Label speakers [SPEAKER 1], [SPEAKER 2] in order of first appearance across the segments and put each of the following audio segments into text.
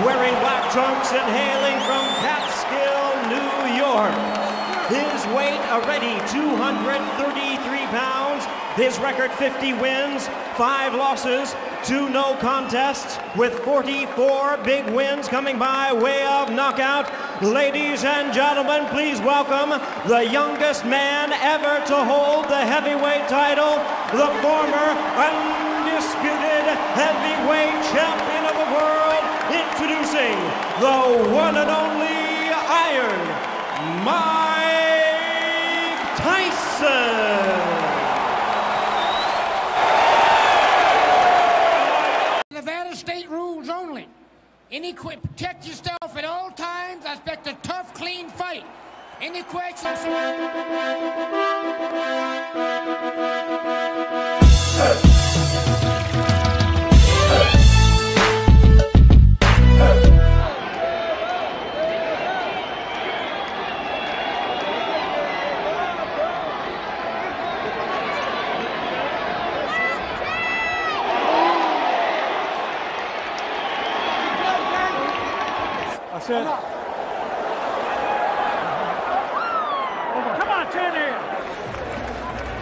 [SPEAKER 1] wearing black trunks and hailing from Catskill, New York. His weight already 233 pounds. His record 50 wins, 5 losses, 2 no contests, with 44 big wins coming by way of knockout. Ladies and gentlemen, please welcome the youngest man ever to hold the heavyweight title, the former undisputed heavyweight champion of the world, introducing the one and only Iron Mike Tyson.
[SPEAKER 2] Nevada state rules only. Any que- protect yourself at all times. I expect a tough, clean fight. Any questions?
[SPEAKER 3] I said. Come on, turn here.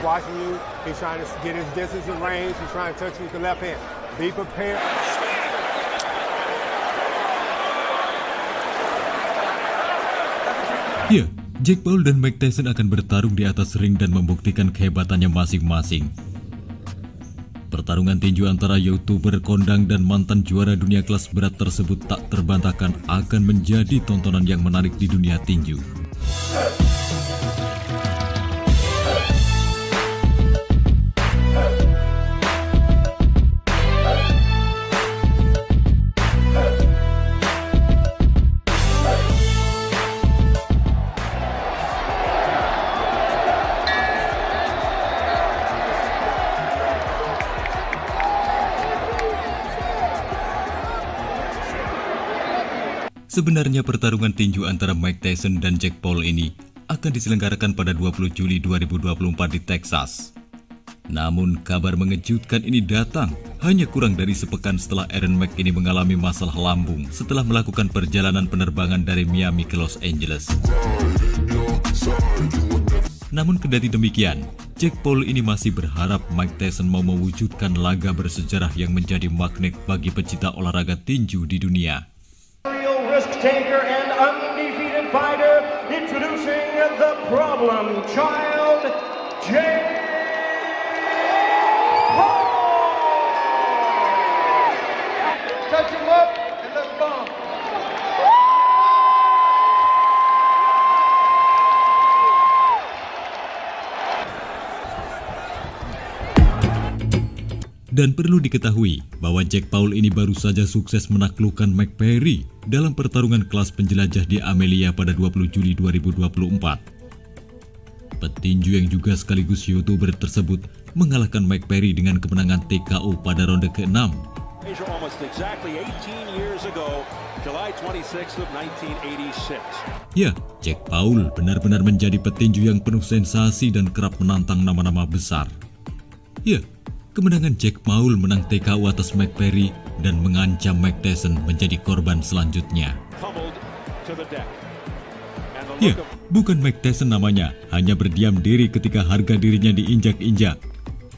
[SPEAKER 4] Watching you, he's trying to get his distance and range. He's trying to touch you with the left hand. Be prepared.
[SPEAKER 5] Ya, Jack Paul dan Mike Tyson akan bertarung di atas ring dan membuktikan kehebatannya masing-masing. Pertarungan tinju antara youtuber kondang dan mantan juara dunia kelas berat tersebut tak terbantahkan akan menjadi tontonan yang menarik di dunia tinju. Sebenarnya pertarungan tinju antara Mike Tyson dan Jack Paul ini akan diselenggarakan pada 20 Juli 2024 di Texas. Namun kabar mengejutkan ini datang hanya kurang dari sepekan setelah Aaron Mack ini mengalami masalah lambung setelah melakukan perjalanan penerbangan dari Miami ke Los Angeles. Namun kendati demikian, Jack Paul ini masih berharap Mike Tyson mau mewujudkan laga bersejarah yang menjadi magnet bagi pecinta olahraga tinju di dunia.
[SPEAKER 1] Taker and undefeated fighter, introducing the problem child, Jay.
[SPEAKER 4] Touch him up
[SPEAKER 5] Dan perlu diketahui bahwa Jack Paul ini baru saja sukses menaklukkan Mike Perry dalam pertarungan kelas penjelajah di Amelia pada 20 Juli 2024. Petinju yang juga sekaligus YouTuber tersebut mengalahkan Mike Perry dengan kemenangan TKO pada ronde ke-6.
[SPEAKER 6] Asia almost exactly 18 years ago, July 26th of 1986.
[SPEAKER 5] Ya, Jack Paul benar-benar menjadi petinju yang penuh sensasi dan kerap menantang nama-nama besar. Ya, kemenangan Jack Paul menang TKO atas Mike Perry dan mengancam Mike Tyson menjadi korban selanjutnya. Ya, bukan Mike Tyson namanya, hanya berdiam diri ketika harga dirinya diinjak-injak.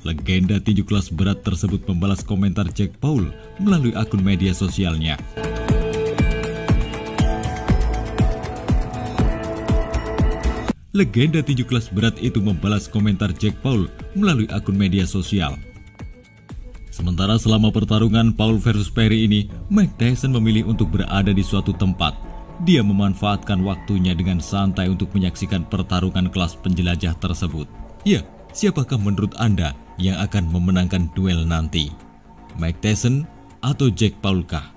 [SPEAKER 5] Legenda tinju kelas berat tersebut membalas komentar Jack Paul melalui akun media sosialnya. Legenda tinju kelas berat itu membalas komentar Jack Paul melalui akun media sosial. Sementara selama pertarungan Paul versus Perry ini, Mike Tyson memilih untuk berada di suatu tempat. Dia memanfaatkan waktunya dengan santai untuk menyaksikan pertarungan kelas penjelajah tersebut. Ya, siapakah menurut Anda yang akan memenangkan duel nanti? Mike Tyson atau Jack Paul kah?